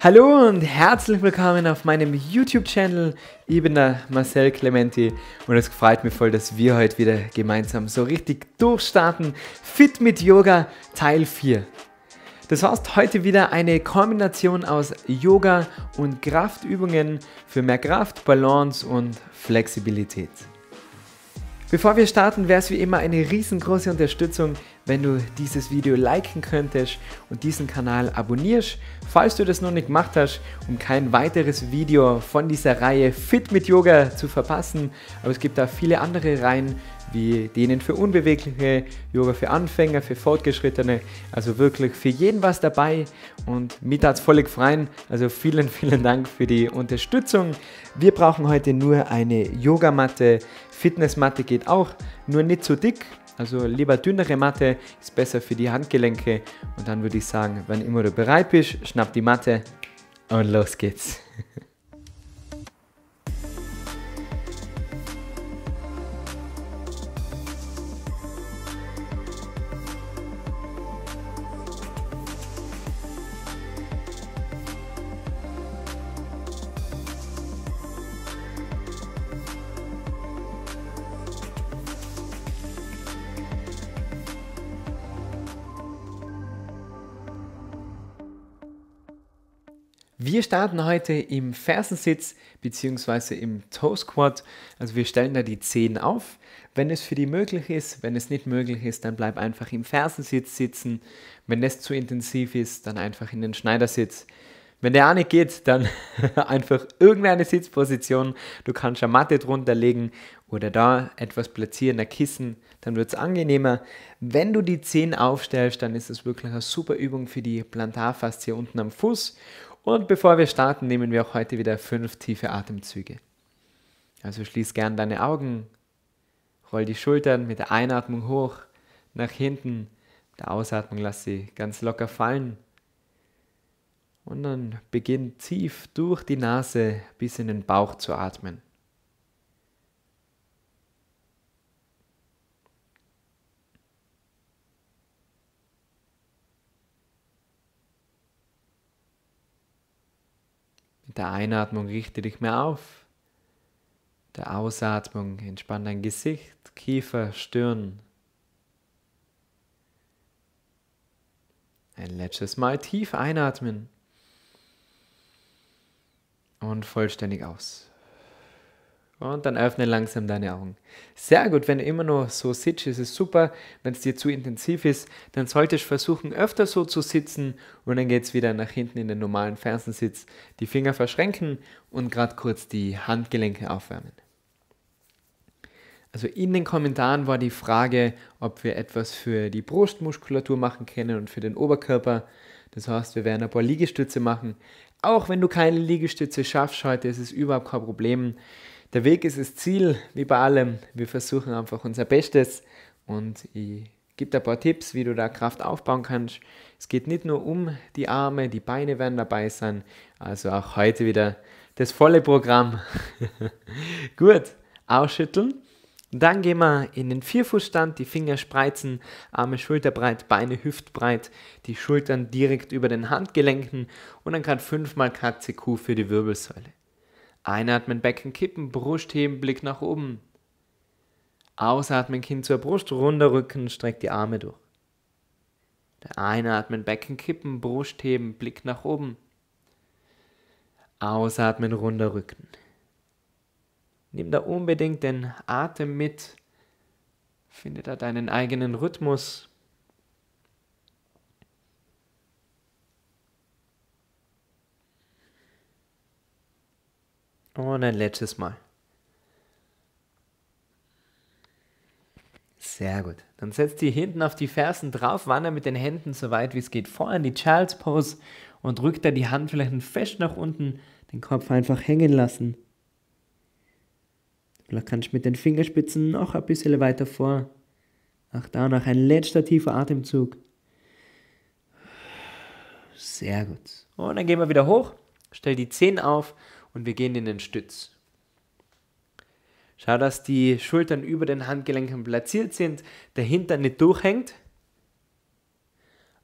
Hallo und herzlich willkommen auf meinem YouTube-Channel. Ich bin der Marcel Clementi und es freut mich voll, dass wir heute wieder gemeinsam so richtig durchstarten. Fit mit Yoga Teil 4. Das heißt heute wieder eine Kombination aus Yoga und Kraftübungen für mehr Kraft, Balance und Flexibilität. Bevor wir starten, wäre es wie immer eine riesengroße Unterstützung, wenn du dieses Video liken könntest und diesen Kanal abonnierst, falls du das noch nicht gemacht hast, um kein weiteres Video von dieser Reihe Fit mit Yoga zu verpassen. Aber es gibt da viele andere Reihen, wie denen für Unbewegliche, Yoga für Anfänger, für Fortgeschrittene. Also wirklich für jeden was dabei und mit hat es völlig freien. Also vielen, vielen Dank für die Unterstützung. Wir brauchen heute nur eine Yogamatte. Fitnessmatte geht auch, nur nicht zu dick. Also lieber dünnere Matte, ist besser für die Handgelenke. Und dann würde ich sagen, wenn immer du bereit bist, schnapp die Matte und los geht's. starten heute im Fersensitz bzw. im Toe Squat. Also wir stellen da die Zehen auf. Wenn es für die möglich ist, wenn es nicht möglich ist, dann bleib einfach im Fersensitz sitzen. Wenn es zu intensiv ist, dann einfach in den Schneidersitz. Wenn der auch nicht geht, dann einfach irgendeine Sitzposition. Du kannst eine Matte drunter legen oder da etwas platzieren, ein Kissen, dann wird es angenehmer. Wenn du die Zehen aufstellst, dann ist es wirklich eine super Übung für die Plantarfaszie unten am Fuß und bevor wir starten, nehmen wir auch heute wieder fünf tiefe Atemzüge. Also schließ gern deine Augen, roll die Schultern mit der Einatmung hoch nach hinten, der Ausatmung lass sie ganz locker fallen. Und dann beginn tief durch die Nase bis in den Bauch zu atmen. Mit der Einatmung richte dich mehr auf. Der Ausatmung entspann dein Gesicht, Kiefer, Stirn. Ein letztes Mal tief einatmen und vollständig aus. Und dann öffne langsam deine Augen. Sehr gut, wenn du immer nur so sitzt, ist es super. Wenn es dir zu intensiv ist, dann solltest du versuchen, öfter so zu sitzen und dann geht es wieder nach hinten in den normalen Fersensitz. Die Finger verschränken und gerade kurz die Handgelenke aufwärmen. Also in den Kommentaren war die Frage, ob wir etwas für die Brustmuskulatur machen können und für den Oberkörper. Das heißt, wir werden ein paar Liegestütze machen. Auch wenn du keine Liegestütze schaffst heute, ist es überhaupt kein Problem. Der Weg ist das Ziel, wie bei allem. Wir versuchen einfach unser Bestes und ich gebe ein paar Tipps, wie du da Kraft aufbauen kannst. Es geht nicht nur um die Arme, die Beine werden dabei sein, also auch heute wieder das volle Programm. Gut, ausschütteln. dann gehen wir in den Vierfußstand, die Finger spreizen, Arme schulterbreit, Beine hüftbreit, die Schultern direkt über den Handgelenken und dann gerade fünfmal Kuh für die Wirbelsäule. Einatmen, Becken kippen, Brust heben, Blick nach oben. Ausatmen, Kinn zur Brust, runder Rücken, streck die Arme durch. Einatmen, Becken kippen, Brust heben, Blick nach oben. Ausatmen, runder Rücken. Nimm da unbedingt den Atem mit. Finde da deinen eigenen Rhythmus. Und ein letztes Mal. Sehr gut. Dann setzt die hinten auf die Fersen drauf, wander mit den Händen so weit wie es geht vor in die Child's Pose und drückt da die Handflächen fest nach unten, den Kopf einfach hängen lassen. Vielleicht kannst du mit den Fingerspitzen noch ein bisschen weiter vor. Auch da noch ein letzter tiefer Atemzug. Sehr gut. Und dann gehen wir wieder hoch, stell die Zehen auf und wir gehen in den Stütz. Schau, dass die Schultern über den Handgelenken platziert sind, der Hintern nicht durchhängt.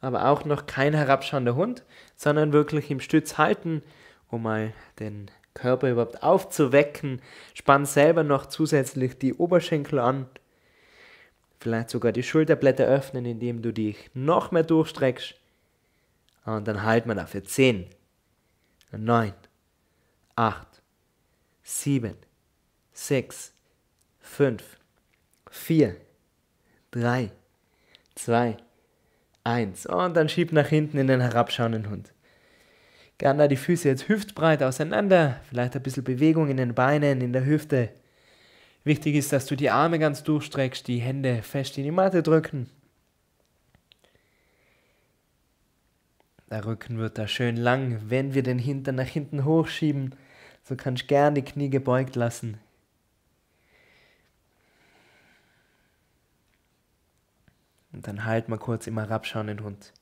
aber auch noch kein herabschauender Hund, sondern wirklich im Stütz halten, um mal den Körper überhaupt aufzuwecken. Spann selber noch zusätzlich die Oberschenkel an. Vielleicht sogar die Schulterblätter öffnen, indem du dich noch mehr durchstreckst. Und dann halten wir dafür 10, 9, 8, 7, 6, 5, 4, 3, 2, 1. Und dann schieb nach hinten in den herabschauenden Hund. Gerne die Füße jetzt hüftbreit auseinander, vielleicht ein bisschen Bewegung in den Beinen, in der Hüfte. Wichtig ist, dass du die Arme ganz durchstreckst, die Hände fest in die Matte drücken. Der Rücken wird da schön lang, wenn wir den Hintern nach hinten hochschieben. So kannst gern die Knie gebeugt lassen. Und dann halt mal kurz im herabschauenden Hund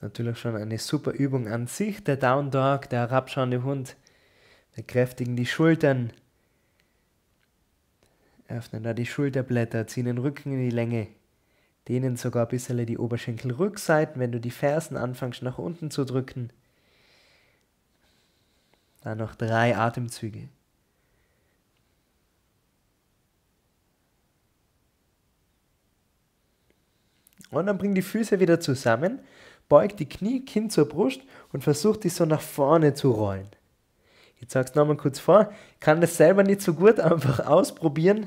natürlich schon eine super Übung an sich. Der Down Dog, der herabschauende Hund, wir kräftigen die Schultern, öffnen da die Schulterblätter, ziehen den Rücken in die Länge, dehnen sogar ein bisschen die Oberschenkelrückseiten, wenn du die Fersen anfängst nach unten zu drücken. Dann noch drei Atemzüge. Und dann bring die Füße wieder zusammen beug die Knie, Kinn zur Brust und versuch dich so nach vorne zu rollen. Jetzt sagst du nochmal kurz vor, kann das selber nicht so gut, einfach ausprobieren.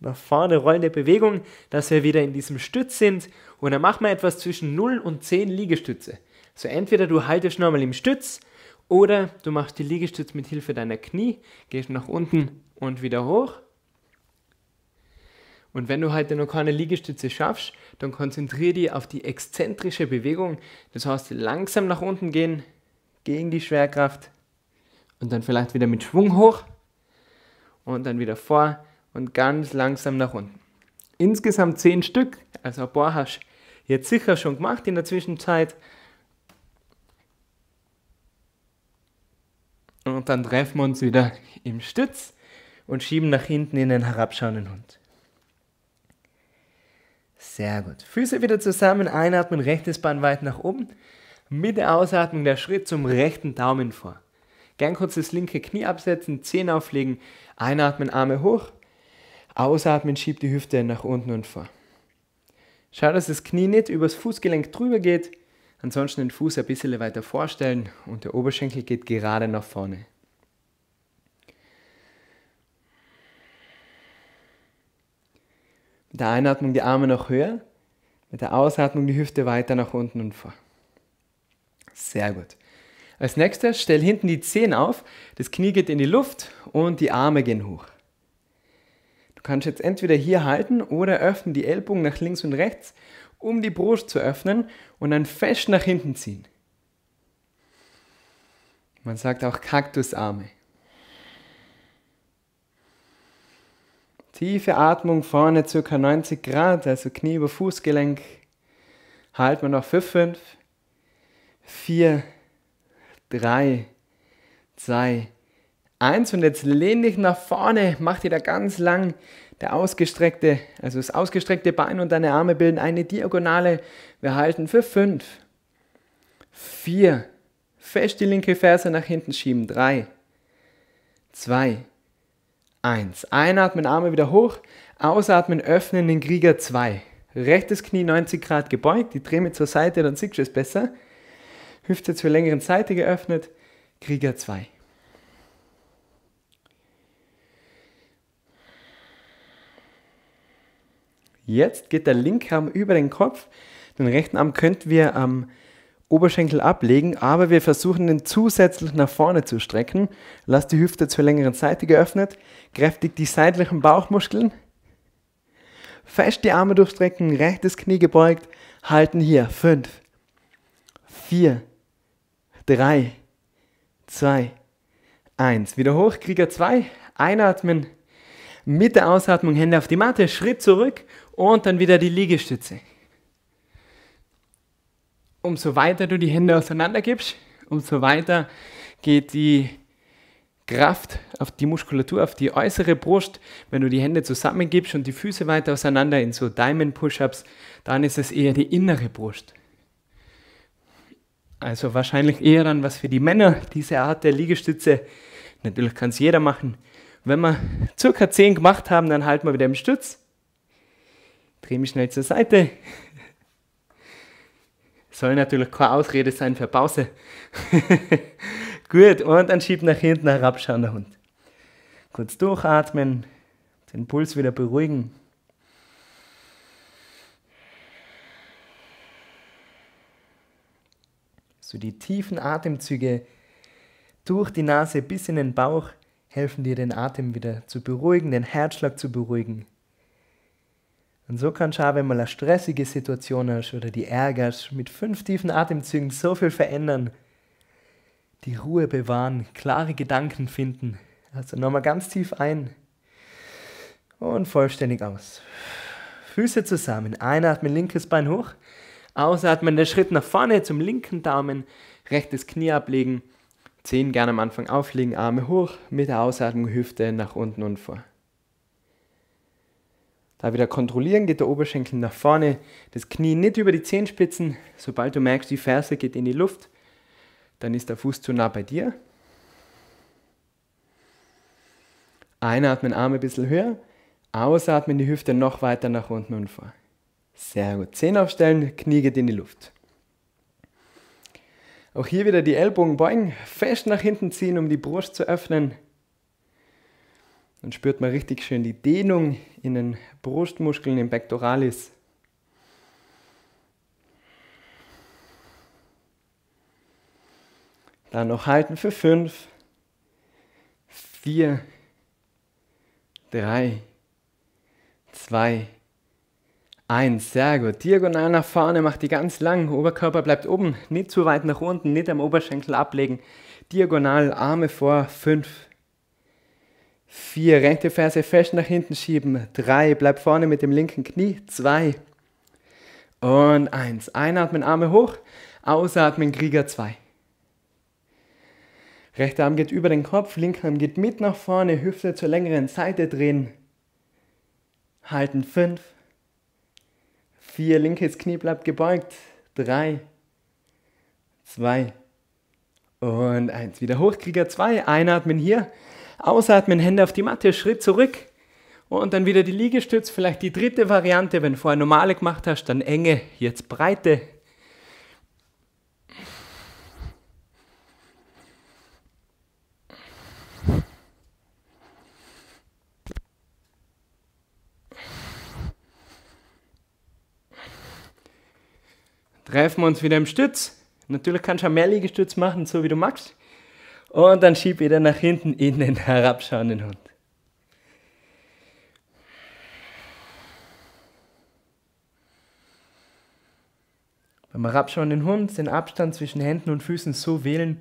Nach vorne rollende Bewegung, dass wir wieder in diesem Stütz sind und dann machen wir etwas zwischen 0 und 10 Liegestütze. So entweder du haltest nochmal im Stütz oder du machst die Liegestütze mit Hilfe deiner Knie, gehst nach unten und wieder hoch und wenn du heute noch keine Liegestütze schaffst, dann konzentriere dich auf die exzentrische Bewegung. Das heißt, langsam nach unten gehen gegen die Schwerkraft und dann vielleicht wieder mit Schwung hoch und dann wieder vor und ganz langsam nach unten. Insgesamt zehn Stück, also ein paar hast du jetzt sicher schon gemacht in der Zwischenzeit. Und dann treffen wir uns wieder im Stütz und schieben nach hinten in den herabschauenden Hund. Sehr gut. Füße wieder zusammen, einatmen, rechtes Bein weit nach oben. Mit der Ausatmung der Schritt zum rechten Daumen vor. Gern kurz das linke Knie absetzen, Zehen auflegen, einatmen, Arme hoch. Ausatmen, schiebt die Hüfte nach unten und vor. Schau, dass das Knie nicht übers Fußgelenk drüber geht. Ansonsten den Fuß ein bisschen weiter vorstellen und der Oberschenkel geht gerade nach vorne. Mit der Einatmung die Arme noch höher, mit der Ausatmung die Hüfte weiter nach unten und vor. Sehr gut. Als nächstes stell hinten die Zehen auf, das Knie geht in die Luft und die Arme gehen hoch. Du kannst jetzt entweder hier halten oder öffnen die Ellbogen nach links und rechts, um die Brust zu öffnen und dann fest nach hinten ziehen. Man sagt auch Kaktusarme. Tiefe Atmung vorne ca. 90 Grad, also Knie über Fußgelenk. Halten wir noch für 5, 4, 3, 2, 1 und jetzt lehn dich nach vorne, mach dir da ganz lang der ausgestreckte, also das ausgestreckte Bein und deine Arme bilden eine Diagonale. Wir halten für 5, 4, fest die linke Ferse nach hinten schieben, 3, 2, 1. Einatmen, Arme wieder hoch. Ausatmen, öffnen den Krieger 2. Rechtes Knie 90 Grad gebeugt, die Dreh mit zur Seite, dann siehst du es besser. Hüfte zur längeren Seite geöffnet, Krieger 2. Jetzt geht der linke Arm über den Kopf, den rechten Arm könnten wir am Oberschenkel ablegen, aber wir versuchen den zusätzlich nach vorne zu strecken. Lass die Hüfte zur längeren Seite geöffnet, kräftig die seitlichen Bauchmuskeln. Fest die Arme durchstrecken, rechtes Knie gebeugt, halten hier. 5, 4, 3, 2, 1. Wieder hoch, Krieger 2, einatmen, mit der Ausatmung Hände auf die Matte, Schritt zurück und dann wieder die Liegestütze umso weiter du die Hände auseinander gibst, umso weiter geht die Kraft auf die Muskulatur, auf die äußere Brust. Wenn du die Hände zusammengibst und die Füße weiter auseinander in so Diamond Push-Ups, dann ist es eher die innere Brust. Also wahrscheinlich eher dann was für die Männer, diese Art der Liegestütze. Natürlich kann es jeder machen. Wenn wir circa 10 gemacht haben, dann halten wir wieder im Stütz. Dreh mich schnell zur Seite. Soll natürlich keine Ausrede sein für Pause. Gut, und dann schiebt nach hinten herabschauender Hund. Kurz durchatmen, den Puls wieder beruhigen. So die tiefen Atemzüge durch die Nase bis in den Bauch helfen dir, den Atem wieder zu beruhigen, den Herzschlag zu beruhigen. Und so kannst du auch, wenn mal eine stressige Situation hast oder die ärgerst, mit fünf tiefen Atemzügen so viel verändern. Die Ruhe bewahren, klare Gedanken finden. Also nochmal ganz tief ein und vollständig aus. Füße zusammen, einatmen, linkes Bein hoch. Ausatmen, der Schritt nach vorne zum linken Daumen, rechtes Knie ablegen, Zehen gerne am Anfang auflegen, Arme hoch, mit der Ausatmung Hüfte nach unten und vor. Da wieder kontrollieren, geht der Oberschenkel nach vorne, das Knie nicht über die Zehenspitzen. Sobald du merkst, die Ferse geht in die Luft, dann ist der Fuß zu nah bei dir. Einatmen, Arme ein bisschen höher, ausatmen, die Hüfte noch weiter nach unten und vor. Sehr gut. Zehen aufstellen, Knie geht in die Luft. Auch hier wieder die Ellbogen beugen, fest nach hinten ziehen, um die Brust zu öffnen. Dann spürt man richtig schön die Dehnung in den Brustmuskeln, im Pectoralis. Dann noch halten für fünf, vier, drei, zwei, Eins, sehr gut. Diagonal nach vorne, macht die ganz lang. Oberkörper bleibt oben, nicht zu weit nach unten, nicht am Oberschenkel ablegen. Diagonal, Arme vor. Fünf, vier, rechte Ferse fest nach hinten schieben. Drei, bleib vorne mit dem linken Knie. Zwei und eins. Einatmen, Arme hoch. Ausatmen, Krieger zwei. Rechter Arm geht über den Kopf, linker Arm geht mit nach vorne, Hüfte zur längeren Seite drehen. Halten fünf Vier, linkes Knie bleibt gebeugt. Drei, zwei und eins. Wieder Hochkrieger zwei. Einatmen hier. Ausatmen, Hände auf die Matte, Schritt zurück. Und dann wieder die Liegestütz, vielleicht die dritte Variante. Wenn du vorher normale gemacht hast, dann enge, jetzt breite. treffen wir uns wieder im Stütz. Natürlich kannst du auch mehr Liegestütz machen, so wie du magst. Und dann schieb wieder nach hinten in den herabschauenden Hund. Beim herabschauenden Hund den Abstand zwischen Händen und Füßen so wählen,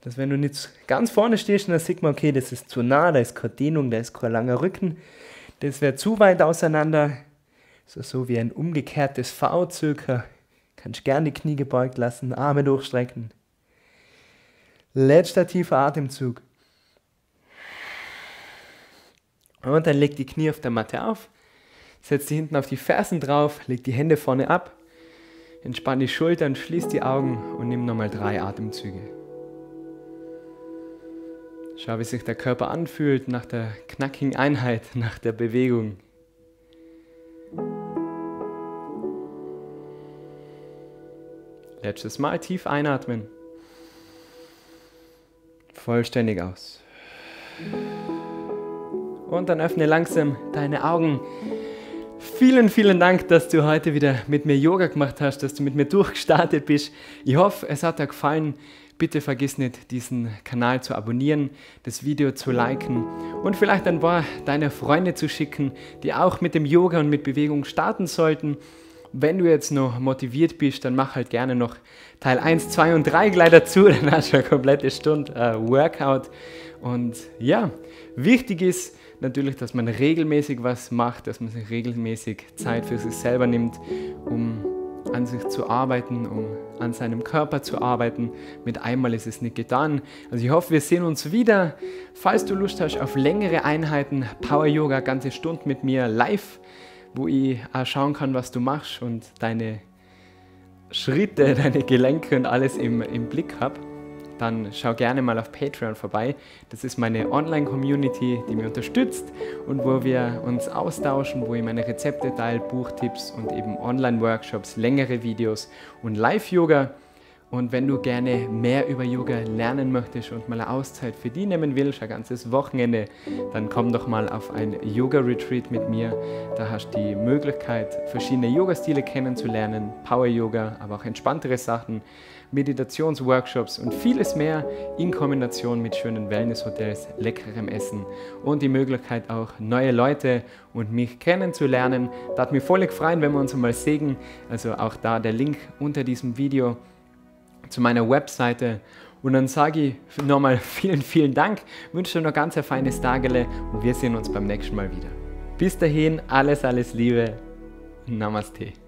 dass wenn du nicht ganz vorne stehst, dann sieht man, okay, das ist zu nah, da ist keine Dehnung, da ist kein langer Rücken. Das wäre zu weit auseinander. So, so wie ein umgekehrtes V circa Kannst gerne die Knie gebeugt lassen, Arme durchstrecken. Letzter tiefer Atemzug. Und dann leg die Knie auf der Matte auf. Setz die hinten auf die Fersen drauf, leg die Hände vorne ab. Entspann die Schultern, schließ die Augen und nimm nochmal drei Atemzüge. Schau, wie sich der Körper anfühlt nach der knackigen Einheit, nach der Bewegung. Letztes Mal tief einatmen. Vollständig aus. Und dann öffne langsam deine Augen. Vielen, vielen Dank, dass du heute wieder mit mir Yoga gemacht hast, dass du mit mir durchgestartet bist. Ich hoffe, es hat dir gefallen. Bitte vergiss nicht, diesen Kanal zu abonnieren, das Video zu liken und vielleicht ein paar deiner Freunde zu schicken, die auch mit dem Yoga und mit Bewegung starten sollten wenn du jetzt noch motiviert bist, dann mach halt gerne noch Teil 1, 2 und 3 gleich dazu, dann hast du eine komplette Stunde äh, Workout. Und ja, wichtig ist natürlich, dass man regelmäßig was macht, dass man sich regelmäßig Zeit für sich selber nimmt, um an sich zu arbeiten, um an seinem Körper zu arbeiten. Mit einmal ist es nicht getan. Also ich hoffe, wir sehen uns wieder. Falls du Lust hast auf längere Einheiten, Power Yoga, ganze Stunde mit mir live, wo ich auch schauen kann, was du machst und deine Schritte, deine Gelenke und alles im, im Blick habe dann schau gerne mal auf Patreon vorbei. Das ist meine Online-Community, die mich unterstützt und wo wir uns austauschen, wo ich meine Rezepte teile, Buchtipps und eben Online-Workshops, längere Videos und Live-Yoga. Und wenn du gerne mehr über Yoga lernen möchtest und mal eine Auszeit für die nehmen willst, ein ganzes Wochenende, dann komm doch mal auf ein Yoga-Retreat mit mir. Da hast du die Möglichkeit, verschiedene Yoga-Stile kennenzulernen, Power-Yoga, aber auch entspanntere Sachen Meditationsworkshops und vieles mehr in Kombination mit schönen Wellnesshotels, leckerem Essen und die Möglichkeit auch neue Leute und mich kennenzulernen. Da hat mich voll freuen, wenn wir uns mal sehen. Also auch da der Link unter diesem Video zu meiner Webseite. Und dann sage ich nochmal vielen, vielen Dank, wünsche dir noch ganz ein feines Tagele und wir sehen uns beim nächsten Mal wieder. Bis dahin, alles, alles Liebe. Namaste.